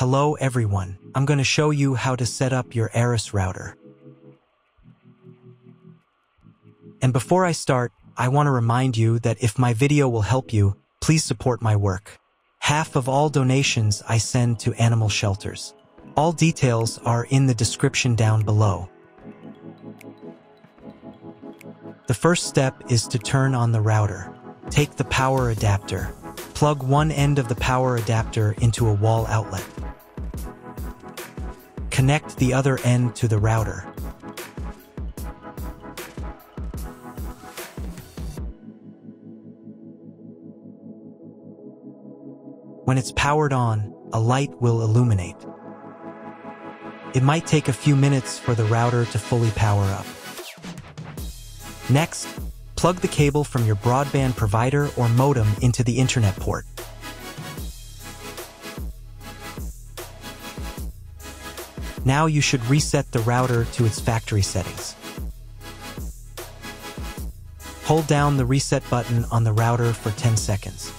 Hello everyone, I'm going to show you how to set up your Arris router. And before I start, I want to remind you that if my video will help you, please support my work. Half of all donations I send to animal shelters. All details are in the description down below. The first step is to turn on the router. Take the power adapter. Plug one end of the power adapter into a wall outlet. Connect the other end to the router. When it's powered on, a light will illuminate. It might take a few minutes for the router to fully power up. Next, plug the cable from your broadband provider or modem into the internet port. Now you should reset the router to its factory settings. Hold down the reset button on the router for 10 seconds.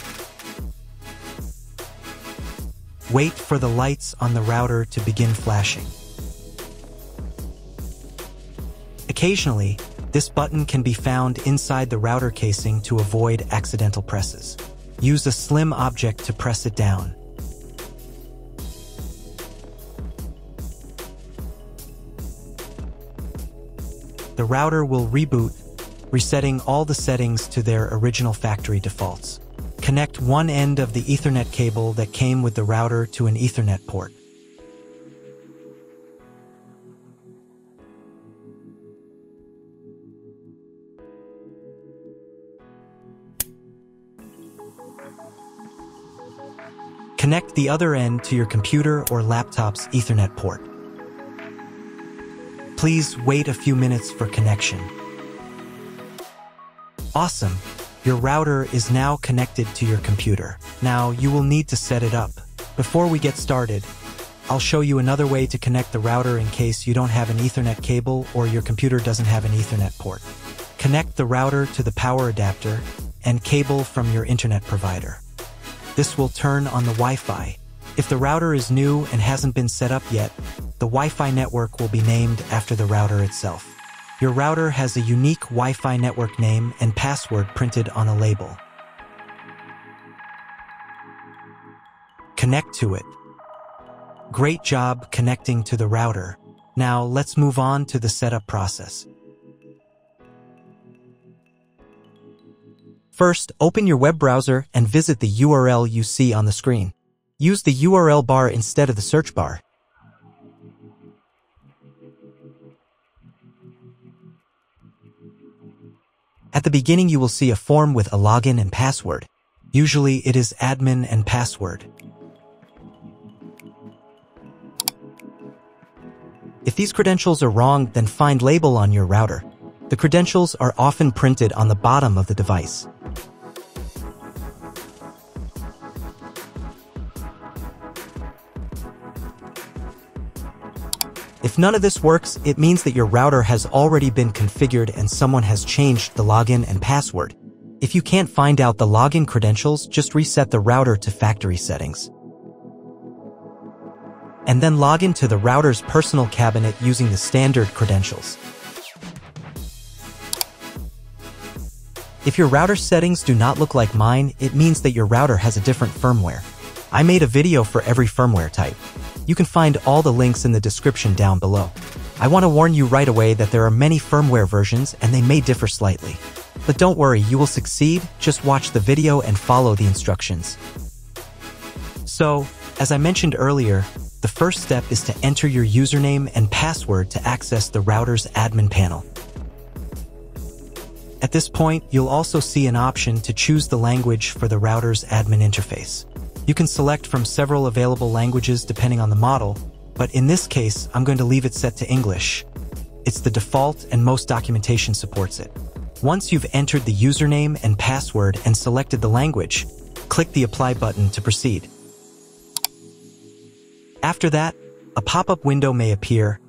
Wait for the lights on the router to begin flashing. Occasionally, this button can be found inside the router casing to avoid accidental presses. Use a slim object to press it down. The router will reboot, resetting all the settings to their original factory defaults. Connect one end of the Ethernet cable that came with the router to an Ethernet port. Connect the other end to your computer or laptop's Ethernet port. Please wait a few minutes for connection. Awesome! Your router is now connected to your computer. Now, you will need to set it up. Before we get started, I'll show you another way to connect the router in case you don't have an Ethernet cable or your computer doesn't have an Ethernet port. Connect the router to the power adapter and cable from your internet provider. This will turn on the Wi-Fi. If the router is new and hasn't been set up yet, the Wi-Fi network will be named after the router itself. Your router has a unique Wi-Fi network name and password printed on a label. Connect to it. Great job connecting to the router. Now let's move on to the setup process. First, open your web browser and visit the URL you see on the screen. Use the URL bar instead of the search bar. The beginning, you will see a form with a login and password. Usually, it is admin and password. If these credentials are wrong, then find label on your router. The credentials are often printed on the bottom of the device. If none of this works, it means that your router has already been configured and someone has changed the login and password. If you can't find out the login credentials, just reset the router to factory settings. And then log into the router's personal cabinet using the standard credentials. If your router settings do not look like mine, it means that your router has a different firmware. I made a video for every firmware type. You can find all the links in the description down below. I want to warn you right away that there are many firmware versions and they may differ slightly. But don't worry, you will succeed, just watch the video and follow the instructions. So, as I mentioned earlier, the first step is to enter your username and password to access the router's admin panel. At this point, you'll also see an option to choose the language for the router's admin interface. You can select from several available languages depending on the model, but in this case, I'm going to leave it set to English. It's the default and most documentation supports it. Once you've entered the username and password and selected the language, click the Apply button to proceed. After that, a pop-up window may appear.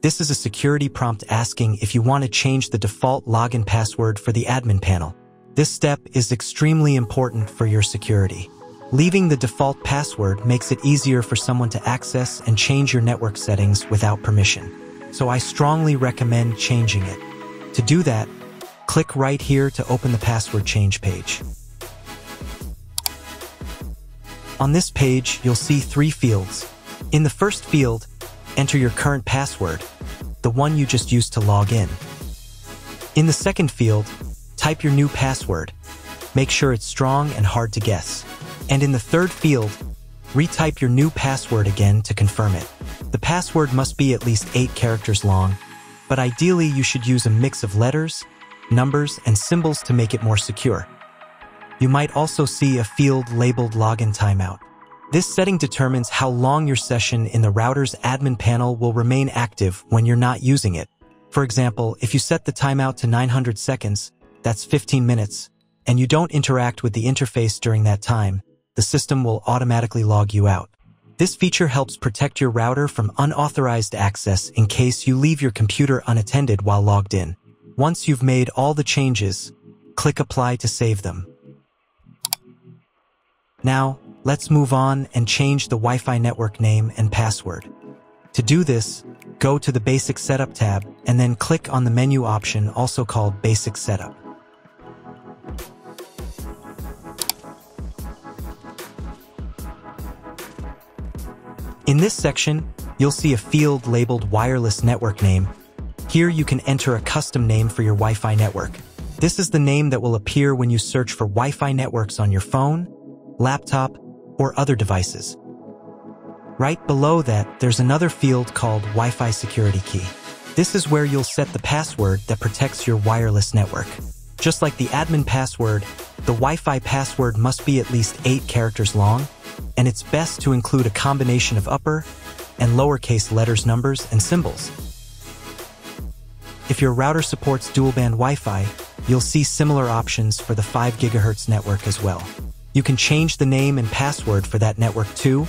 This is a security prompt asking if you want to change the default login password for the admin panel. This step is extremely important for your security. Leaving the default password makes it easier for someone to access and change your network settings without permission. So I strongly recommend changing it. To do that, click right here to open the password change page. On this page, you'll see three fields. In the first field, enter your current password, the one you just used to log in. In the second field, type your new password. Make sure it's strong and hard to guess. And in the third field, retype your new password again to confirm it. The password must be at least 8 characters long, but ideally you should use a mix of letters, numbers, and symbols to make it more secure. You might also see a field labeled Login Timeout. This setting determines how long your session in the router's admin panel will remain active when you're not using it. For example, if you set the timeout to 900 seconds, that's 15 minutes, and you don't interact with the interface during that time, the system will automatically log you out. This feature helps protect your router from unauthorized access in case you leave your computer unattended while logged in. Once you've made all the changes, click Apply to save them. Now, let's move on and change the Wi-Fi network name and password. To do this, go to the Basic Setup tab and then click on the menu option also called Basic Setup. In this section, you'll see a field labeled Wireless Network Name. Here you can enter a custom name for your Wi-Fi network. This is the name that will appear when you search for Wi-Fi networks on your phone, laptop, or other devices. Right below that, there's another field called Wi-Fi Security Key. This is where you'll set the password that protects your wireless network. Just like the admin password, the Wi-Fi password must be at least 8 characters long and it's best to include a combination of upper and lowercase letters, numbers, and symbols. If your router supports dual-band Wi-Fi, you'll see similar options for the 5 GHz network as well. You can change the name and password for that network too,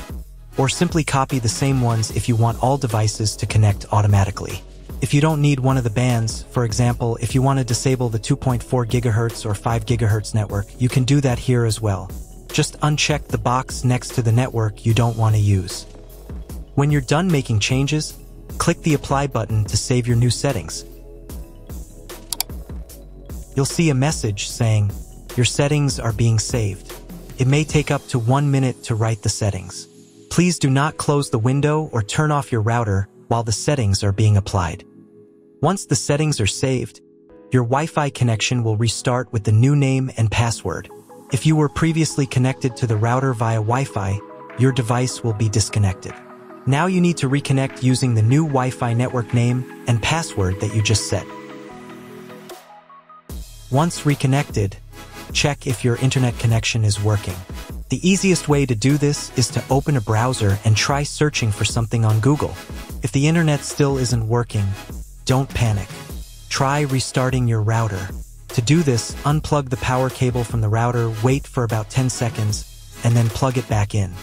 or simply copy the same ones if you want all devices to connect automatically. If you don't need one of the bands, for example, if you want to disable the 2.4 GHz or 5 GHz network, you can do that here as well. Just uncheck the box next to the network you don't want to use. When you're done making changes, click the Apply button to save your new settings. You'll see a message saying, your settings are being saved. It may take up to one minute to write the settings. Please do not close the window or turn off your router while the settings are being applied. Once the settings are saved, your Wi-Fi connection will restart with the new name and password. If you were previously connected to the router via Wi-Fi, your device will be disconnected. Now you need to reconnect using the new Wi-Fi network name and password that you just set. Once reconnected, check if your internet connection is working. The easiest way to do this is to open a browser and try searching for something on Google. If the internet still isn't working, don't panic. Try restarting your router. To do this, unplug the power cable from the router, wait for about 10 seconds, and then plug it back in.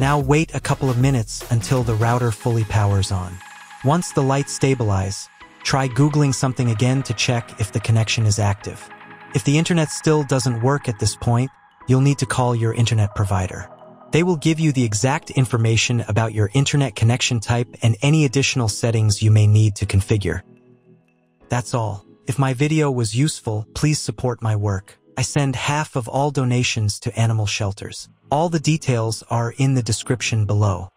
Now wait a couple of minutes until the router fully powers on. Once the lights stabilize, try Googling something again to check if the connection is active. If the internet still doesn't work at this point, you'll need to call your internet provider. They will give you the exact information about your internet connection type and any additional settings you may need to configure. That's all. If my video was useful, please support my work. I send half of all donations to animal shelters. All the details are in the description below.